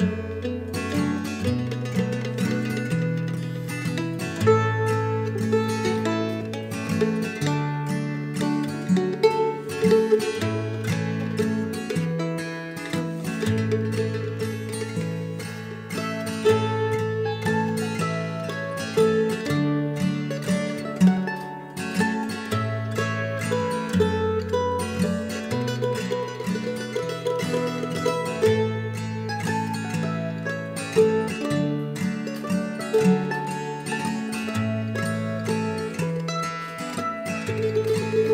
good. Música